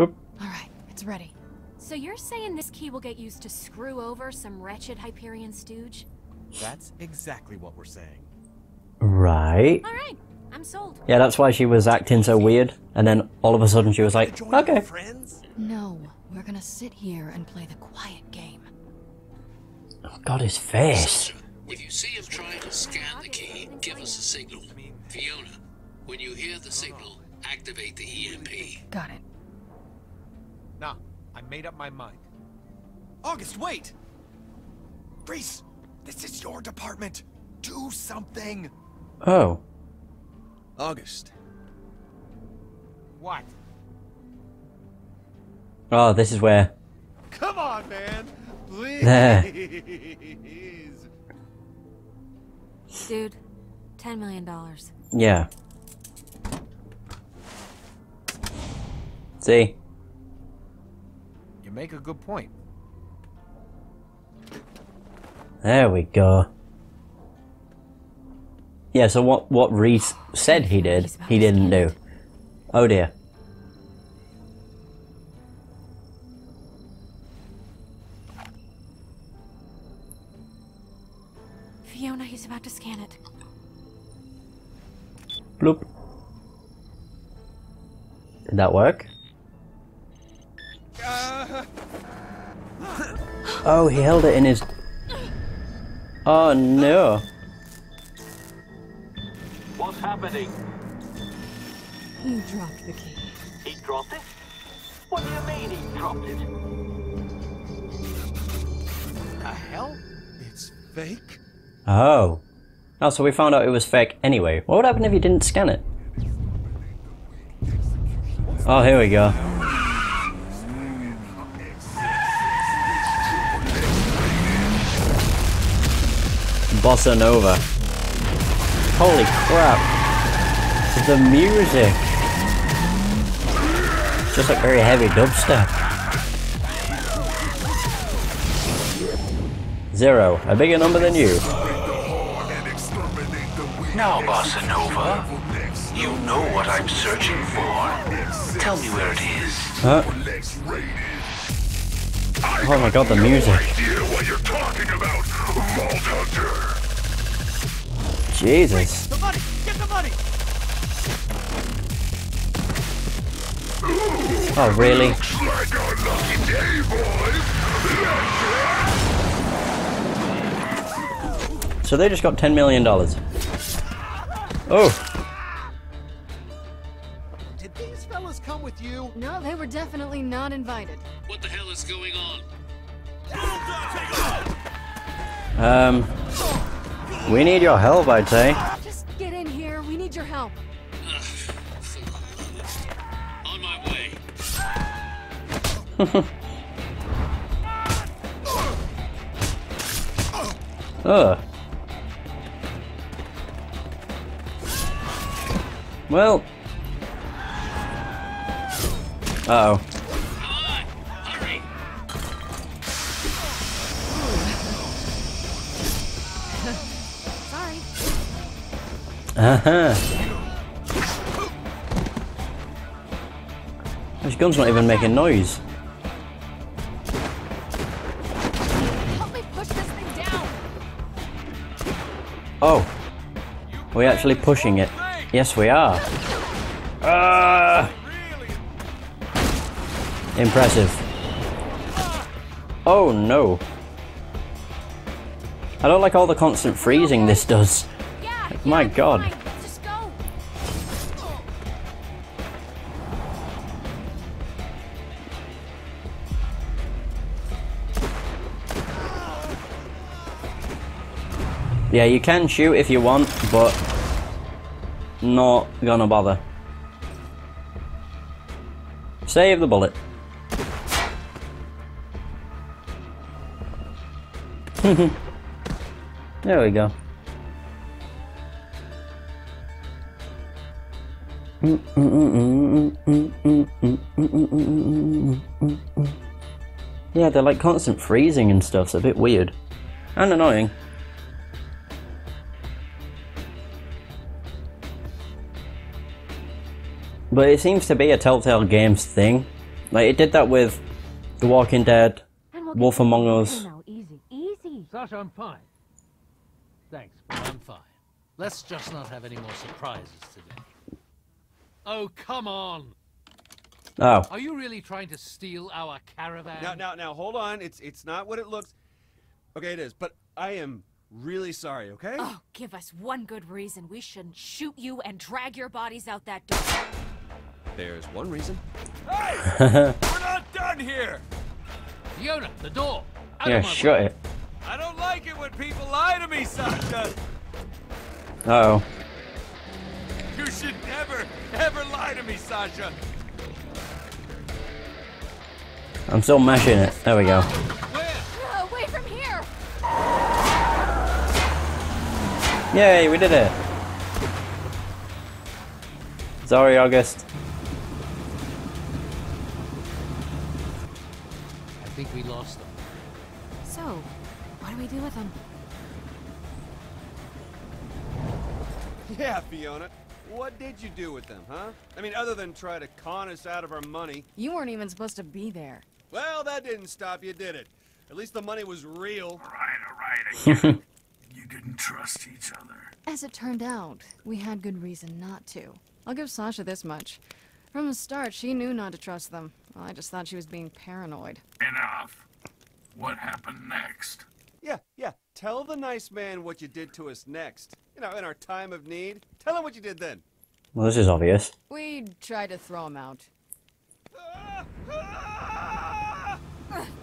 Oop. All right, it's ready. So you're saying this key will get used to screw over some wretched Hyperion stooge? That's exactly what we're saying. Right. All right, I'm sold. Yeah, that's why she was acting so weird. And then all of a sudden she was like, okay. friends? No, we're gonna sit here and play the quiet game. Oh, God, his face. If you see him trying to scan the key, give us a signal. Fiona, when you hear the signal, activate the EMP. Got it. Nah, I made up my mind. August, wait! Rhys, this is your department. Do something. Oh. August. What? Oh, this is where. Come on, man. Please. There. Dude, $10 million. Yeah. See? You make a good point. There we go. Yeah, so what, what Rhys said he did, he didn't do. Oh dear. Fiona, he's about to scan it. Bloop. Did that work? Oh, he held it in his. Oh no. What's happening? He dropped the key. He dropped it? What do you mean he dropped it? The hell? It's fake? Oh. Oh, so we found out it was fake anyway. What would happen if you didn't scan it? Oh, here we go. Bossanova. Holy crap. The music. Just like very heavy dubstep. Zero. A bigger number than you. Now, Bossanova, you know what I'm searching for. Tell me where it is. Huh? Oh my god, the music. Jesus. The money! Get the money! Oh, really? So they just got $10 million. Oh, Did these fellas come with you? No, they were definitely not invited. What the hell is going on? um, we need your help, I'd say. Just get in here. We need your help. On my way. Ugh. Well. Uh oh. Uh. His gun's not even making noise. Help me push this thing down. Oh. Are we actually pushing it? Yes, we are. Ah! Impressive. Oh no. I don't like all the constant freezing this does. My God. Yeah, you can shoot if you want, but not gonna bother. Save the bullet. there we go. Yeah, they're like constant freezing and stuff, so a bit weird. And annoying. But it seems to be a Telltale Games thing Like it did that with The Walking Dead, we'll Wolf Among Us. Now, easy, easy. Sasha, I'm fine. Thanks, I'm fine. Let's just not have any more surprises today. Oh, come on! Oh, Are you really trying to steal our caravan? Now, now, now, hold on. It's it's not what it looks. Okay, it is. But I am really sorry. Okay. Oh, give us one good reason we shouldn't shoot you and drag your bodies out that door. There's one reason. Hey, We're not done here! Fiona, the door! Out yeah, shut way. it. I don't like it when people lie to me, Sasha! Uh oh. You should never, ever lie to me, Sasha! I'm still mashing it. There we go. Uh, away from here! Yay, we did it. Sorry, August. I think we lost them. So, what do we do with them? Yeah, Fiona. What did you do with them, huh? I mean, other than try to con us out of our money. You weren't even supposed to be there. Well, that didn't stop you, did it? At least the money was real. Right, all right, I get it. You didn't trust each other. As it turned out, we had good reason not to. I'll give Sasha this much. From the start, she knew not to trust them. Well, I just thought she was being paranoid. Enough. What happened next? Yeah, yeah. Tell the nice man what you did to us next. You know, in our time of need. Tell him what you did then. Well, this is obvious. We tried to throw him out.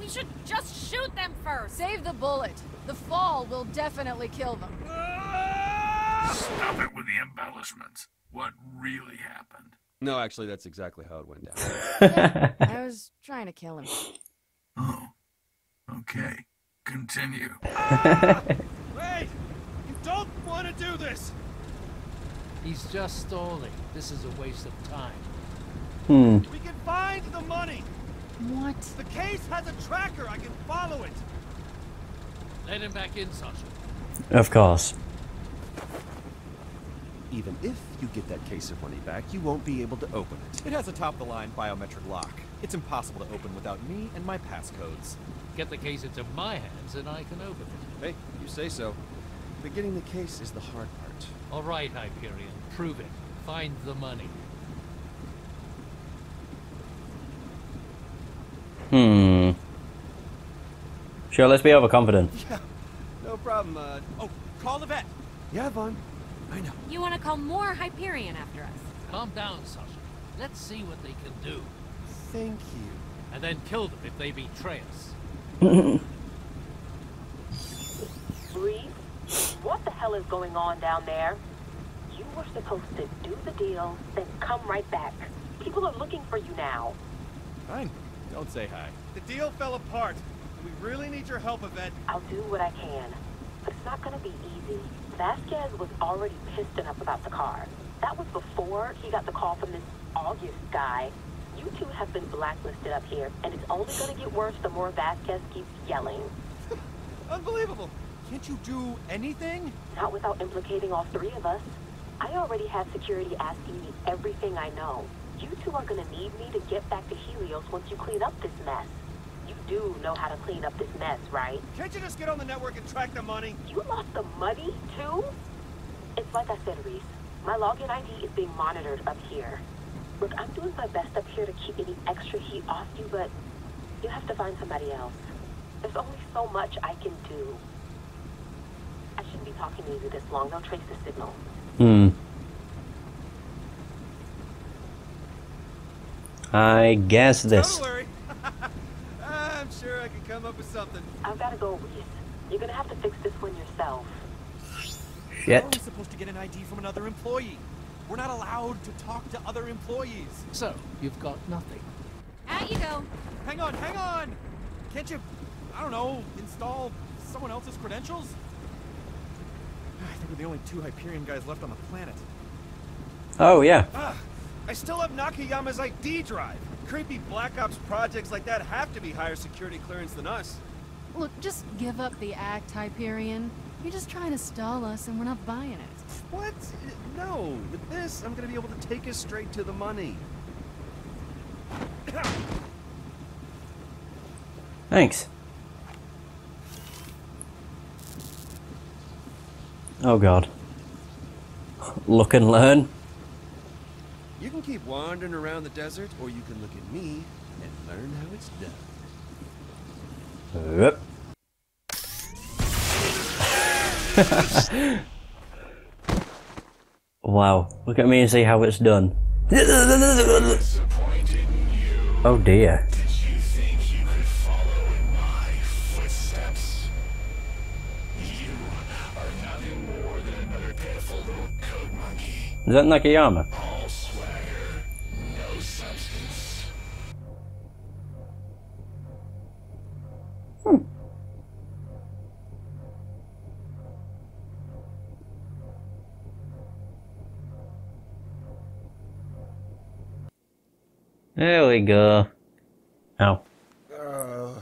We should just shoot them first! Save the bullet. The fall will definitely kill them. Stop it with the embellishments. What really happened? No, actually, that's exactly how it went down. I was trying to kill him. Oh. Okay. Continue. Wait! You don't want to do this! He's just stalling. This is a waste of time. Hmm. We can find the money! What? The case has a tracker, I can follow it! Let him back in, Sasha. Of course. Even if you get that case of money back, you won't be able to open it. It has a top-of-the-line biometric lock. It's impossible to open without me and my passcodes. Get the case into my hands and I can open it. Hey, you say so. But getting the case is the hard part. All right, Hyperion. Prove it. Find the money. Hmm. Sure, let's be overconfident. Yeah, No problem, uh... Oh, call the vet! Yeah, Vaughn. I know. You want to call more Hyperion after us? Calm down, Sasha. Let's see what they can do. Thank you. And then kill them if they betray us. Breeze, what the hell is going on down there? You were supposed to do the deal, then come right back. People are looking for you now. Fine. Don't say hi. The deal fell apart. And we really need your help, Yvette. I'll do what I can. But it's not gonna be easy. Vasquez was already pissed enough about the car. That was before he got the call from this August guy. You two have been blacklisted up here, and it's only gonna get worse the more Vasquez keeps yelling. Unbelievable! Can't you do anything? Not without implicating all three of us. I already have security asking me everything I know. You two are gonna need me to get back to Helios once you clean up this mess. You do know how to clean up this mess, right? Can't you just get on the network and track the money? You lost the money, too? It's like I said, Rhys. My login ID is being monitored up here. Look, I'm doing my best up here to keep any extra heat off you, but you have to find somebody else. There's only so much I can do. I shouldn't be talking to you this long. They'll trace the signal. Hmm. I guess this. Don't worry. I'm sure I can come up with something. I've got to go, Rhys. You're gonna have to fix this one yourself. How are we supposed to get an ID from another employee? We're not allowed to talk to other employees. So, you've got nothing. Out you go. Hang on, hang on! Can't you, I don't know, install someone else's credentials? I think we're the only two Hyperion guys left on the planet. Oh, yeah. Ah, I still have Nakayama's ID drive. Creepy Black Ops projects like that have to be higher security clearance than us. Look, just give up the act, Hyperion. You're just trying to stall us, and we're not buying it. What? No. With this, I'm gonna be able to take us straight to the money. Thanks. Oh god. Look and learn. You can keep wandering around the desert, or you can look at me and learn how it's done. Yep. wow, look at me and see how it's done. Oh dear. Is that Nakayama? Hmm. There we go. Ow. Uh,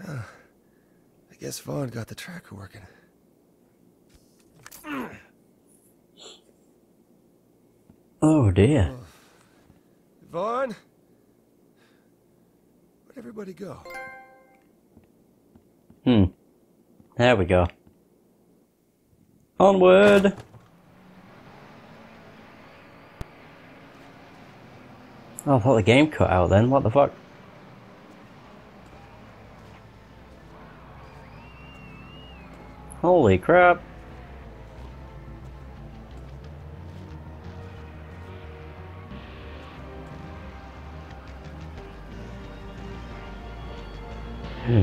I guess Vaughn got the tracker working. Oh dear. Vaughn? Where'd everybody go? Hmm. There we go. Onward! Oh, I thought the game cut out then. What the fuck? Holy crap.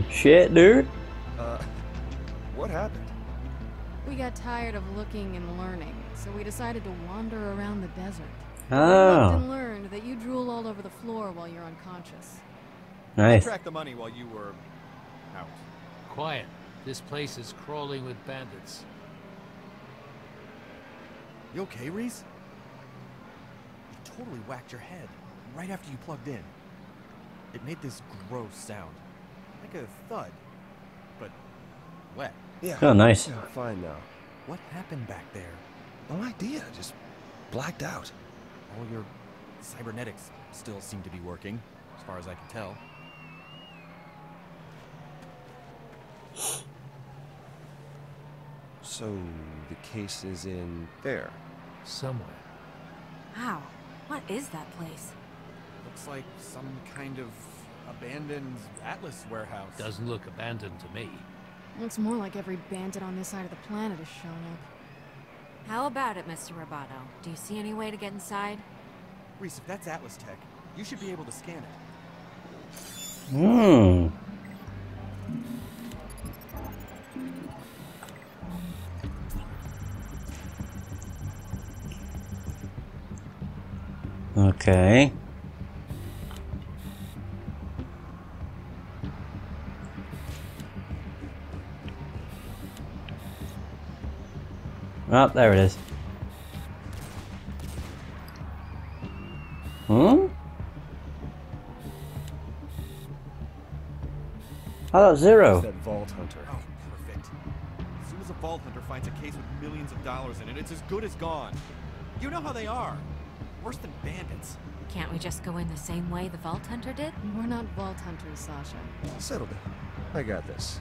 Shit, dude. Uh, what happened? We got tired of looking and learning, so we decided to wander around the desert. We looked Oh. and learned that you drool all over the floor while you're unconscious. Nice. Track the money while you were out. Quiet. This place is crawling with bandits. You okay, Rhys? You totally whacked your head right after you plugged in. It made this gross sound. Like a thud. But wet. Yeah. Oh, nice. I'm fine now. What happened back there? No idea. Just blacked out. All your cybernetics still seem to be working, as far as I can tell. So the case is in there. Somewhere. Wow. What is that place? Looks like some kind of abandoned Atlas warehouse. Doesn't look abandoned to me. Looks more like every bandit on this side of the planet has shown up. How about it, Mr. Roboto? Do you see any way to get inside? Rhys, if that's Atlas Tech, you should be able to scan it. Hmm. Okay. Oh, there it is. Hmm? I thought zero. That Vault Hunter. Oh, perfect. As soon as a Vault Hunter finds a case with millions of dollars in it, it's as good as gone. You know how they are. Worse than bandits. Can't we just go in the same way the Vault Hunter did? We're not vault hunters, Sasha. Settle down. I got this.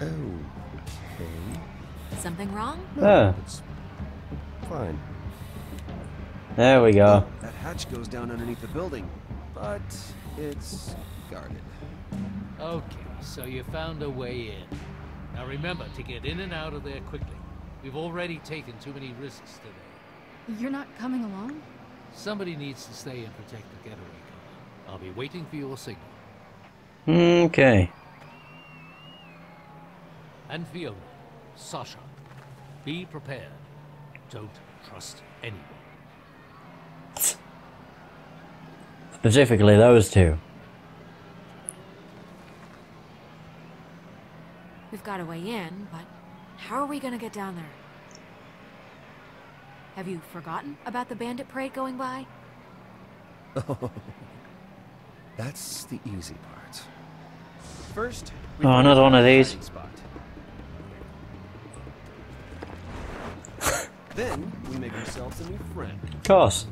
Okay. Something wrong? Ah, It's fine. there we go. That hatch goes down underneath the building, but it's guarded. Okay, so you found a way in. Now remember to get in and out of there quickly. We've already taken too many risks today. You're not coming along? Somebody needs to stay and protect the getaway car. I'll be waiting for your signal. Okay. And Fiona, Sasha, be prepared. Don't trust anyone. Specifically those two. We've got a way in, but how are we gonna get down there? Have you forgotten about the bandit parade going by? Oh, that's the easy part. First, Oh, another one of these. Spot. Then we make ourselves a new friend. Of course.